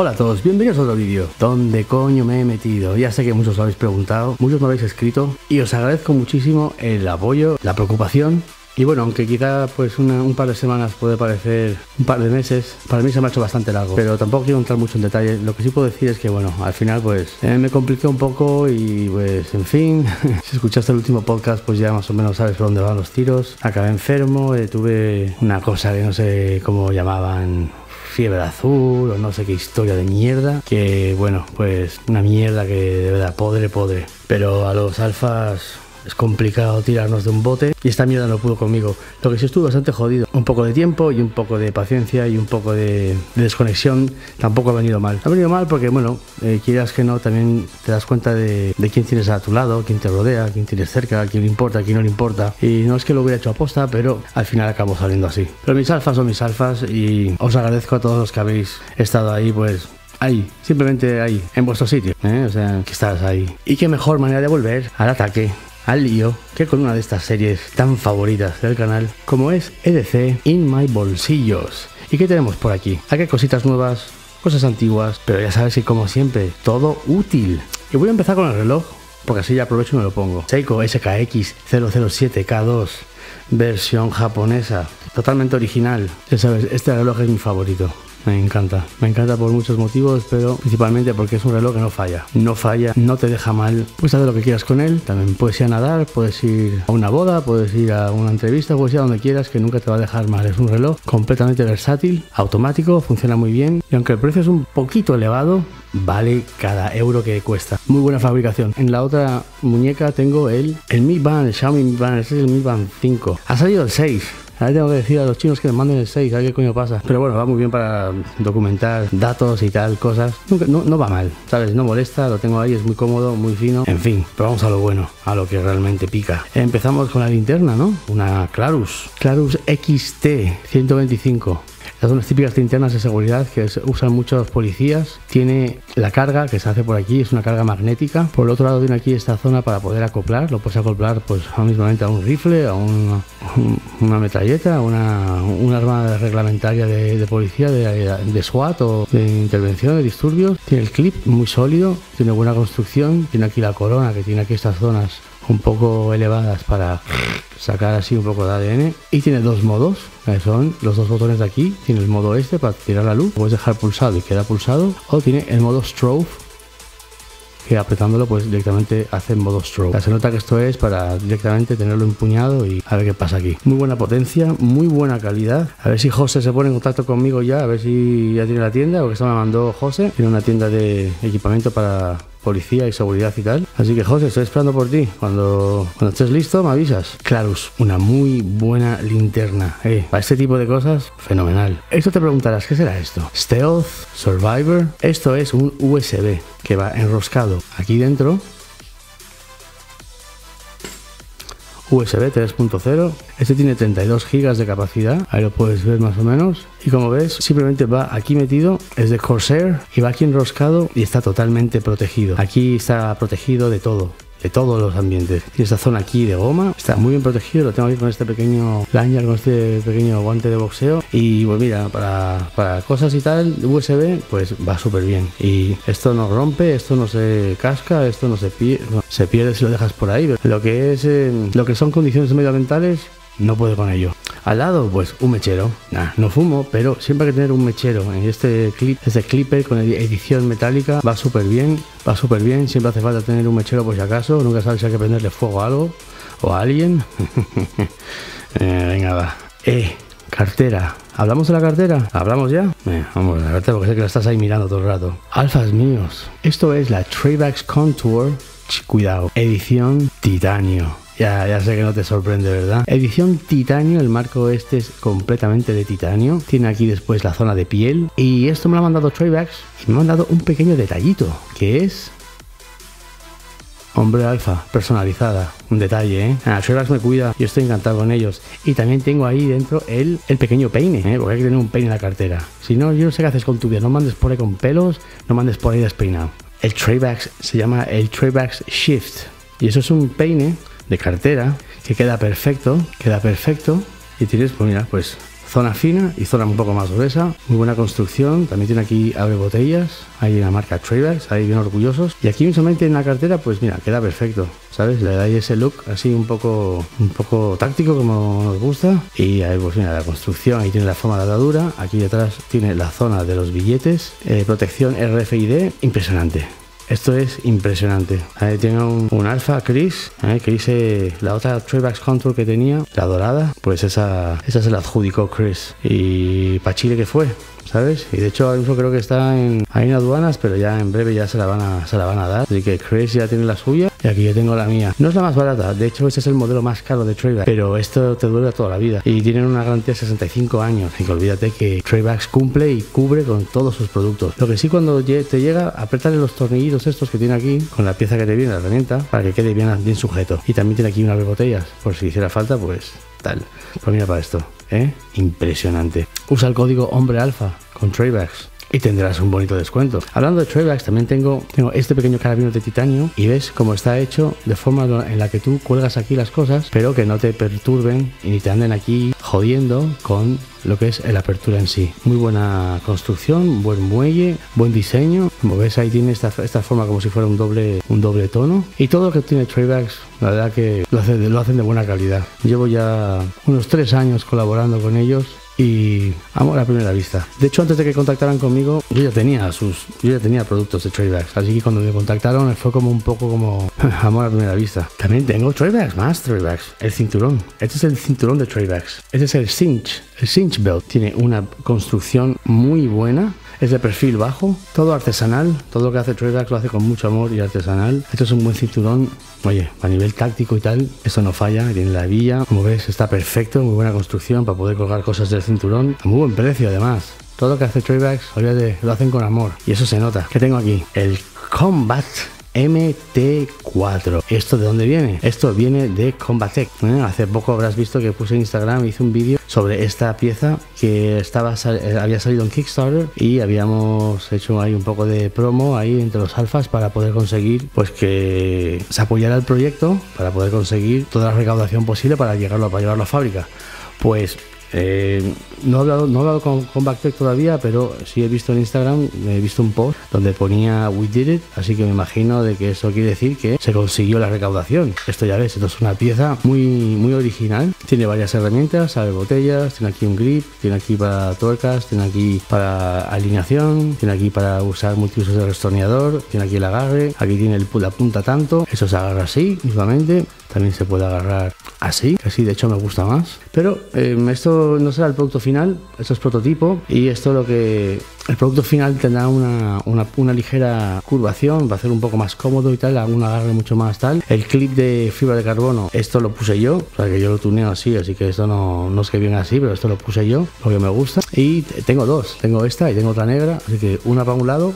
Hola a todos, bienvenidos a otro vídeo. ¿Dónde coño me he metido? Ya sé que muchos lo habéis preguntado, muchos me habéis escrito y os agradezco muchísimo el apoyo, la preocupación y bueno, aunque quizá pues un par de semanas puede parecer un par de meses, para mí se me ha hecho bastante largo, pero tampoco quiero entrar mucho en detalle. Lo que sí puedo decir es que bueno, al final pues eh, me compliqué un poco y pues en fin, si escuchaste el último podcast pues ya más o menos sabes por dónde van los tiros. Acabé enfermo, eh, tuve una cosa que no sé cómo llamaban fiebre azul o no sé qué historia de mierda. Que bueno, pues una mierda que de verdad, podre, podre. Pero a los alfas es complicado tirarnos de un bote y esta mierda no pudo conmigo. Lo que sí estuve bastante jodido. Un poco de tiempo y un poco de paciencia y un poco de, desconexión tampoco ha venido mal. Ha venido mal porque, bueno, eh, quieras que no, también te das cuenta de, quién tienes a tu lado, quién te rodea, quién tienes cerca, quién le importa, quién no le importa. Y no es que lo hubiera hecho aposta, pero al final acabó saliendo así. Pero mis alfas son mis alfas y os agradezco a todos los que habéis estado ahí, pues ahí, simplemente ahí, en vuestro sitio, ¿eh? o sea, que estás ahí. Y qué mejor manera de volver al ataque al lío que con una de estas series tan favoritas del canal como es EDC In My Bolsillos. ¿Y qué tenemos por aquí? Aquí hay cositas nuevas, cosas antiguas, pero ya sabes que como siempre, todo útil. Y voy a empezar con el reloj, porque así ya aprovecho y me lo pongo. Seiko SKX 007K2, versión japonesa, totalmente original. Ya sabes, este reloj es mi favorito. Me encanta, me encanta por muchos motivos, pero principalmente porque es un reloj que no falla. No falla, no te deja mal. Puedes hacer lo que quieras con él. También puedes ir a nadar, puedes ir a una boda, puedes ir a una entrevista, puedes ir a donde quieras, que nunca te va a dejar mal. Es un reloj completamente versátil, automático, funciona muy bien. Y aunque el precio es un poquito elevado, vale cada euro que cuesta. Muy buena fabricación. En la otra muñeca tengo el, el Mi Band, el Xiaomi Mi Band, este es el Mi Band 5. Ha salido el 6 Ahora tengo que decir a los chinos que me manden el 6, a ver qué coño pasa. Pero bueno, va muy bien para documentar datos y tal, cosas. no, no, va mal, ¿sabes? No molesta, lo tengo ahí, es muy cómodo, muy fino. En fin, pero vamos a lo bueno, a lo que realmente pica. Empezamos con la linterna, ¿no? Una Clarus. Clarus XT 125. Las son las típicas linternas de seguridad que usan muchos policías. Tiene la carga que se hace por aquí, es una carga magnética. Por el otro lado tiene aquí esta zona para poder acoplar. Lo puedes acoplar pues mismamente a un rifle, a una, una metralleta, una, arma reglamentaria de, policía, de, de, SWAT o de intervención de disturbios. Tiene el clip muy sólido, tiene buena construcción. Tiene aquí la corona que tiene aquí estas zonas un poco elevadas para sacar así un poco de ADN y tiene dos modos que son los dos botones de aquí tiene el modo este para tirar la luz puedes dejar pulsado y queda pulsado o tiene el modo strobe que apretándolo pues directamente hace en modo strobe. se nota que esto es para directamente tenerlo empuñado y a ver qué pasa aquí. Muy buena potencia, muy buena calidad. A ver si José se pone en contacto conmigo ya, a ver si ya tiene la tienda, porque esto me mandó José. Tiene una tienda de equipamiento para policía y seguridad y tal. Así que José, estoy esperando por ti. Cuando, cuando estés listo, me avisas. Clarus, una muy buena linterna. Eh, para este tipo de cosas, fenomenal. Esto te preguntarás, ¿qué será esto? Stealth, Survivor. Esto es un USB que va enroscado aquí dentro USB 3.0. Este tiene 32 GB de capacidad, ahí lo puedes ver más o menos. Y como ves, simplemente va aquí metido, es de Corsair y va aquí enroscado y está totalmente protegido. Aquí está protegido de todo de todos los ambientes. Y esta zona aquí de goma está muy bien protegido, lo tengo aquí con este pequeño lanyard, con este pequeño guante de boxeo. Y pues mira, para, para cosas y tal, USB, pues va súper bien. Y esto no rompe, esto no se casca, esto no se, pierde, se pierde si lo dejas por ahí. Lo que es, eh, lo que son condiciones medioambientales, no puede con ello. Al lado, pues un mechero. Nah, no fumo, pero siempre hay que tener un mechero. En este clip, este clipper con edición metálica va súper bien, va súper bien. Siempre hace falta tener un mechero por si acaso. Nunca sabes si hay que prenderle fuego a algo o a alguien. Eh, venga, va. Eh, cartera. ¿Hablamos de la cartera? ¿Hablamos ya? Eh, vamos la cartera porque sé que la estás ahí mirando todo el rato. Alfas míos. Esto es la Traybax Contour. Cuidado. Edición titanio ya, ya sé que no te sorprende, ¿verdad? Edición titanio, el marco este es completamente de titanio. Tiene aquí después la zona de piel. Y esto me lo ha mandado Traybags y me ha mandado un pequeño detallito, que es Hombre alfa, personalizada. Un detalle, ¿eh? Ah, me cuida, yo estoy encantado con ellos. Y también tengo ahí dentro el, el pequeño peine, ¿eh? Porque hay que tener un peine en la cartera. Si no, yo no sé qué haces con tu vida. No mandes por ahí con pelos, no mandes por ahí despeinado. El Traybags se llama el Traybags Shift. Y eso es un peine de cartera que queda perfecto, queda perfecto y tienes, pues mira, pues zona fina y zona un poco más gruesa. Muy buena construcción. También tiene aquí abre botellas. Hay una marca Traybags, ahí bien orgullosos. Y aquí solamente en la cartera, pues mira, queda perfecto. ¿Sabes? Le dais ese look así un poco, un poco táctico como nos gusta. Y ahí pues mira, la construcción, ahí tiene la forma de atadura. Aquí detrás tiene la zona de los billetes. Eh, protección RFID, impresionante. Esto es impresionante. Ahí tiene un, alfa Chris, ¿eh? que dice la otra Traybags Contour que tenía, la dorada, pues esa, esa se la adjudicó Chris. Y para Chile que fue, ¿sabes? Y de hecho creo que está en, ahí en aduanas, pero ya en breve ya se la van a, se la van a dar. Así que Chris ya tiene la suya y aquí yo tengo la mía. No es la más barata, de hecho este es el modelo más caro de Trayback, pero esto te dura toda la vida. Y tienen una garantía de 65 años, así que olvídate que Traybacks cumple y cubre con todos sus productos. Lo que sí cuando te llega, apretarle los tornillitos estos que tiene aquí, con la pieza que te viene, la herramienta, para que quede bien, bien sujeto. Y también tiene aquí unas botellas, por si hiciera falta, pues tal. Pues mira para esto, ¿eh? Impresionante. Usa el código hombre alfa con Traybacks y tendrás un bonito descuento. Hablando de traybacks, también tengo, tengo este pequeño carabino de titanio y ves cómo está hecho de forma en la que tú cuelgas aquí las cosas, pero que no te perturben y ni te anden aquí jodiendo con lo que es la apertura en sí. Muy buena construcción, buen muelle, buen diseño. Como ves ahí tiene esta, esta forma como si fuera un doble, un doble tono. Y todo lo que tiene Traybacks, la verdad que lo, lo hacen de buena calidad. Llevo ya unos tres años colaborando con ellos y amor a primera vista. De hecho, antes de que contactaran conmigo, yo ya tenía sus, yo ya tenía productos de Traybacks, así que cuando me contactaron fue como un poco como amor a primera vista. También tengo Traybacks, más Traybacks, el cinturón. Este es el cinturón de Traybacks. Este es el cinch, el cinch belt. Tiene una construcción muy buena es de perfil bajo, todo artesanal, todo lo que hace Traybacks lo hace con mucho amor y artesanal. Esto es un buen cinturón, oye, a nivel táctico y tal, esto no falla, tiene la villa, como ves está perfecto, muy buena construcción para poder colgar cosas del cinturón, a muy buen precio además. Todo lo que hace Traybacks, olvídate, lo hacen con amor y eso se nota. ¿Qué tengo aquí? El Combat MT4. ¿Esto de dónde viene? Esto viene de Combatec. ¿eh? Hace poco habrás visto que puse en Instagram, hice un vídeo sobre esta pieza que estaba eh, había salido en Kickstarter y habíamos hecho ahí un poco de promo ahí entre los alfas para poder conseguir pues que se apoyara el proyecto para poder conseguir toda la recaudación posible para llegarlo para llevarlo a fábrica. Pues eh, no he hablado, no he hablado con, con Backtech todavía, pero sí he visto en Instagram, he visto un post donde ponía We did it, así que me imagino de que eso quiere decir que se consiguió la recaudación. Esto ya ves, esto es una pieza muy, muy original. Tiene varias herramientas, sabe botellas, tiene aquí un grip, tiene aquí para tuercas, tiene aquí para alineación, tiene aquí para usar multiusos de restorneador, tiene aquí el agarre, aquí tiene el, la punta tanto, eso se agarra así mismamente, también se puede agarrar así, así de hecho me gusta más. Pero em, esto no será el producto final, esto es prototipo y esto lo que... El producto final tendrá una, una, ligera curvación, va a ser un poco más cómodo y tal, algún agarre mucho más tal. El clip de fibra de carbono, esto lo puse yo, o sea que yo lo tuneo así, así que esto no, no es que viene así, pero esto lo puse yo, porque me gusta. Y tengo dos, tengo esta y tengo otra negra, así que una para un lado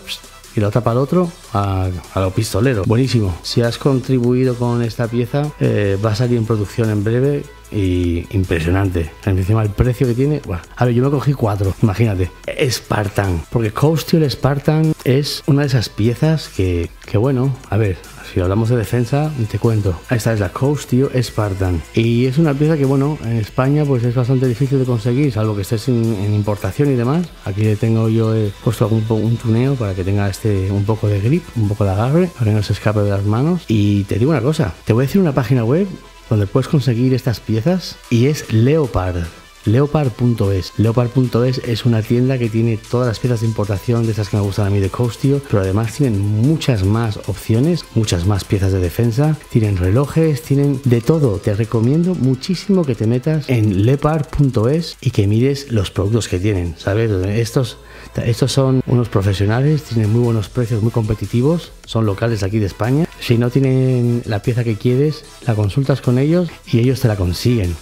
y la otra para el otro a, a lo pistolero. Buenísimo. Si has contribuido con esta pieza, eh, va a salir en producción en breve y impresionante. Encima el precio que tiene, bueno, a ver, yo me cogí cuatro, imagínate. Spartan, porque Coast Steel Spartan es una de esas piezas que, que bueno, a ver, si hablamos de defensa, te cuento. Esta es la Coast Steel Spartan. Y es una pieza que, bueno, en España pues es bastante difícil de conseguir, salvo que estés en, importación y demás. Aquí le tengo yo he puesto un tuneo para que tenga este un poco de grip, un poco de agarre, para que no se escape de las manos. Y te digo una cosa, te voy a decir una página web donde puedes conseguir estas piezas y es Leopard. Leopard.es. Leopard.es es una tienda que tiene todas las piezas de importación de esas que me gustan a mí de Costio, pero además tienen muchas más opciones, muchas más piezas de defensa, tienen relojes, tienen de todo. Te recomiendo muchísimo que te metas en leopard.es y que mires los productos que tienen, ¿sabes? Estos estos son unos profesionales, tienen muy buenos precios, muy competitivos, son locales aquí de España. Si no tienen la pieza que quieres, la consultas con ellos y ellos te la consiguen.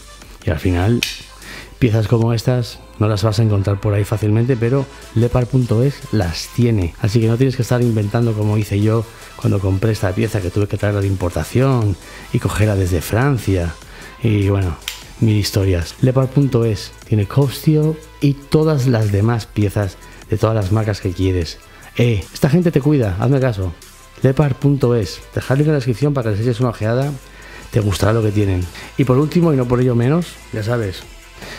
Y al final Piezas como estas no las vas a encontrar por ahí fácilmente, pero lepar.es las tiene. Así que no tienes que estar inventando como hice yo cuando compré esta pieza que tuve que traerla de importación y cogerla desde Francia. Y bueno, mil historias. Lepar.es tiene Costio y todas las demás piezas de todas las marcas que quieres. Eh, esta gente te cuida, hazme caso. Lepar.es, dejadle en la descripción para que les eches una ojeada, te gustará lo que tienen. Y por último, y no por ello menos, ya sabes,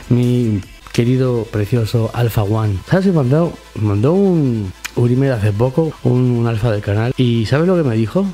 mi querido, precioso Alpha One. ¿Sabes qué mandó? mandó un, un hace poco, un, un alfa del canal, y ¿sabes lo que me dijo?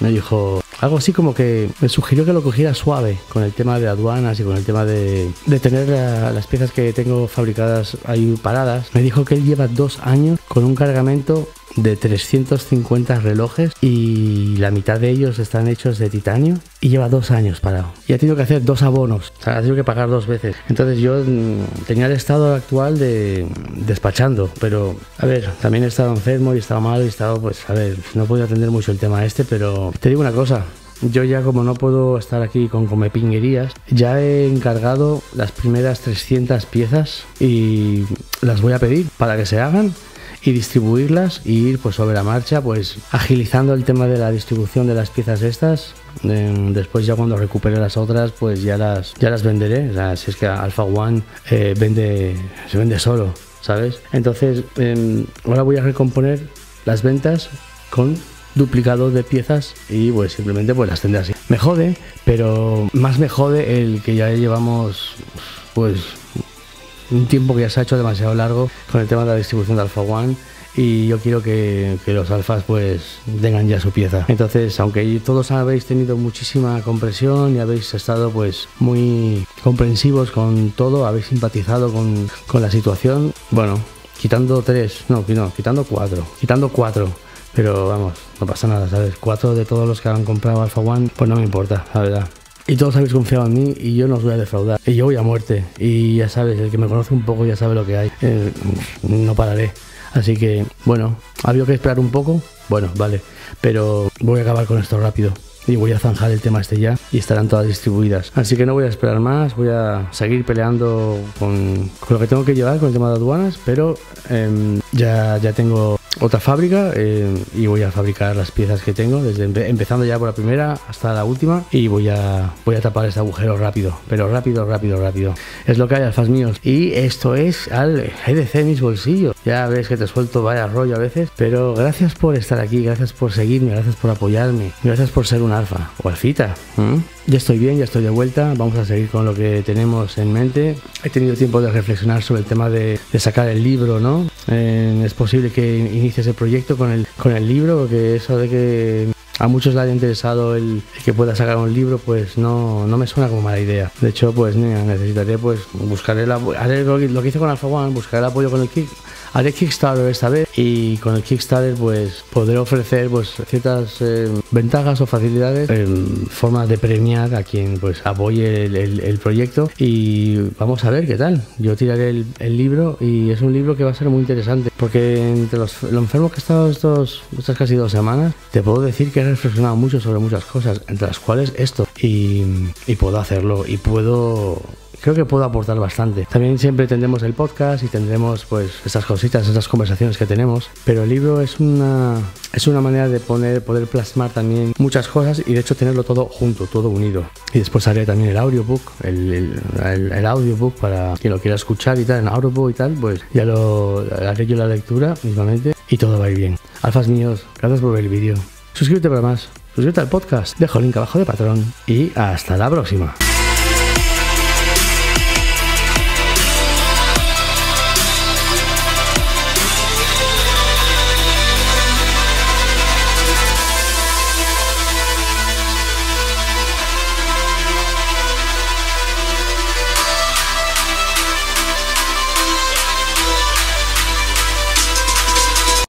Me dijo algo así como que me sugirió que lo cogiera suave con el tema de aduanas y con el tema de, tener la- las piezas que tengo fabricadas ahí paradas. Me dijo que él lleva dos años con un cargamento de 350 relojes y la mitad de ellos están hechos de titanio y lleva dos años parado. Y ha tenido que hacer dos abonos, o sea, ha tenido que pagar dos veces. Entonces yo mm, tenía el estado actual de despachando, pero a ver, también he estado enfermo y he estado mal y he estado, pues, a ver, no podido atender mucho el tema este, pero te digo una cosa. Yo ya como no puedo estar aquí con comepinguerías, ya he encargado las primeras 300 piezas y las voy a pedir para que se hagan y distribuirlas y ir pues sobre la marcha pues agilizando el tema de la distribución de las piezas estas. Eh, después ya cuando recupere las otras pues ya las ya las venderé. O sea, si es que Alpha One eh, vende se vende solo sabes entonces em, ahora voy a recomponer las ventas con duplicado de piezas y pues simplemente pues las tendré así. Me jode pero más me jode el que ya llevamos pues un tiempo que ya se ha hecho demasiado largo con el tema de la distribución de Alpha One y yo quiero que, los alfas pues tengan ya su pieza. Entonces, aunque todos habéis tenido muchísima compresión y habéis estado pues muy comprensivos con todo, habéis simpatizado con, con la situación, bueno, quitando tres, no, no, quitando cuatro, quitando cuatro. Pero vamos, no pasa nada, ¿sabes? Cuatro de todos los que han comprado Alpha One, pues no me importa, la verdad. Y todos habéis confiado en mí y yo no os voy a defraudar. Y yo voy a muerte. Y ya sabes, el que me conoce un poco ya sabe lo que hay. Eh, no pararé. Así que, bueno, ¿ha habido que esperar un poco? Bueno, vale. Pero voy a acabar con esto rápido. Y voy a zanjar el tema este ya y estarán todas distribuidas. Así que no voy a esperar más, voy a seguir peleando con, con lo que tengo que llevar con el tema de aduanas, pero em, ya, ya tengo otra fábrica eh, y voy a fabricar las piezas que tengo, desde empe- empezando ya por la primera hasta la última y voy a, voy a tapar este agujero rápido, pero rápido, rápido, rápido. Es lo que hay, alfas míos. Y esto es al en mis bolsillos. Ya ves que te suelto vaya rollo a veces, pero gracias por estar aquí, gracias por seguirme, gracias por apoyarme, gracias por ser un alfa o alfita. Ya estoy bien, ya estoy de vuelta, vamos a seguir con lo que tenemos en mente. He tenido tiempo de reflexionar sobre el tema de, de sacar el libro, ¿no? Eh, es posible que inicie ese proyecto con el, con el libro, porque eso de que a muchos le haya interesado el, el que pueda sacar un libro, pues no, no me suena como mala idea. De hecho, pues necesitaré, pues buscaré la, haré lo que, hice con Alpha One, el apoyo con el Kick. Haré Kickstarter esta vez y con el Kickstarter pues podré ofrecer pues ciertas eh, ventajas o facilidades en forma de premiar a quien pues apoye el, el- el proyecto y vamos a ver qué tal. Yo tiraré el, el libro y es un libro que va a ser muy interesante porque entre los, lo enfermo que he estado estos, estas casi dos semanas te puedo decir que he reflexionado mucho sobre muchas cosas, entre las cuales esto y, y puedo hacerlo y puedo creo que puedo aportar bastante. También siempre tendremos el podcast y tendremos pues estas cositas, estas conversaciones que tenemos, pero el libro es una es una manera de poner poder plasmar también muchas cosas y de hecho tenerlo todo junto, todo unido. Y después haré también el audiobook, el, el, el- el audiobook para quien lo quiera escuchar y tal, en audiobook y tal, pues ya lo haré yo la lectura mismamente y todo va a ir bien. Alfas míos, gracias por ver el vídeo. Suscríbete para más. Suscríbete al podcast, dejo el link abajo de patrón y hasta la próxima.